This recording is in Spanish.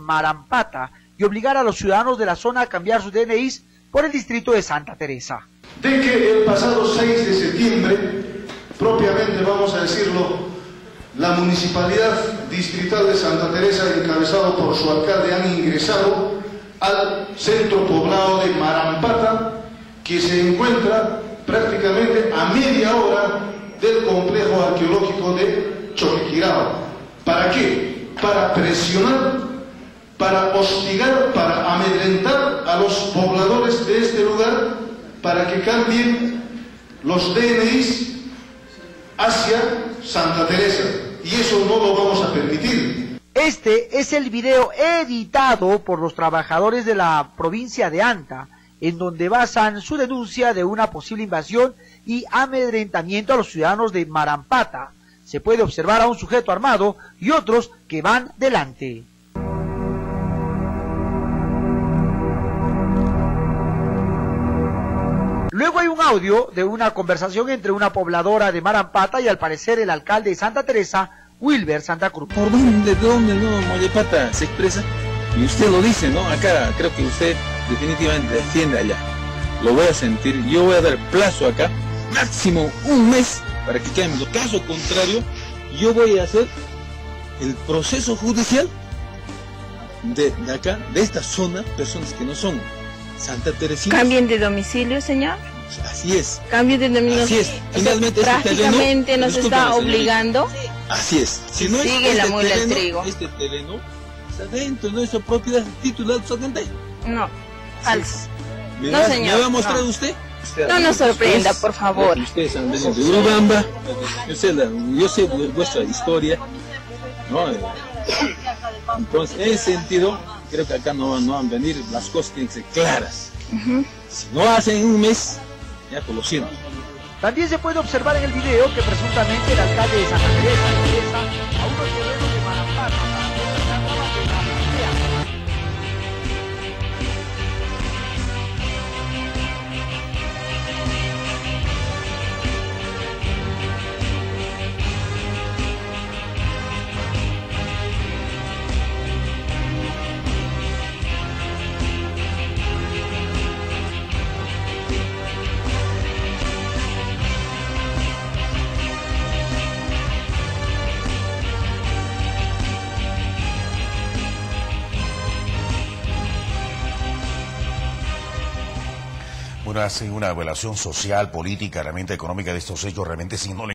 Marampata y obligar a los ciudadanos de la zona a cambiar sus DNIs por el distrito de Santa Teresa. De que el pasado 6 de septiembre, propiamente vamos a decirlo, la Municipalidad Distrital de Santa Teresa, encabezado por su alcalde, han ingresado al centro poblado de Marampata, que se encuentra prácticamente a media hora del complejo arqueológico de Choquequirao. ¿Para qué? Para presionar, para hostigar, para amedrentar a los pobladores de este lugar para que cambien los DNIs hacia Santa Teresa. Y eso no lo vamos a permitir. Este es el video editado por los trabajadores de la provincia de Anta, en donde basan su denuncia de una posible invasión y amedrentamiento a los ciudadanos de Marampata. Se puede observar a un sujeto armado y otros que van delante. Luego hay un audio de una conversación entre una pobladora de Marampata y al parecer el alcalde de Santa Teresa, Wilber Santa Cruz. ¿Por dónde, de dónde no Mollepata se expresa? Y usted lo dice, ¿no? Acá creo que usted definitivamente defiende allá. Lo voy a sentir, yo voy a dar plazo acá, máximo un mes, para que cambie. Caso contrario, yo voy a hacer el proceso judicial de acá, de esta zona, personas que no son Santa Teresina. ¿Cambien de domicilio, señor? Así es. Cambien de domicilio. Así es. Finalmente este prácticamente terreno, nos está obligando. Así es. Si no Sigue es la este muela al terreno, trigo. Este terreno está dentro de nuestra propiedad titular Sotente. No, falso. ¿Me, No, va- señor, ¿Me va a mostrar no. usted? No nos sorprenda, por favor. Ustedes han venido de Urubamba. Yo sé, la- yo sé vu- vuestra historia. ¿no? Eh, Entonces, en ese sentido, creo que acá no, van- no van a venir. Las cosas tienen que ser claras. Si no hacen un mes, ya siento. También se puede observar en el video que presuntamente el alcalde de Santa Teresa Bueno, una evaluación social, política, realmente económica de estos hechos, realmente si no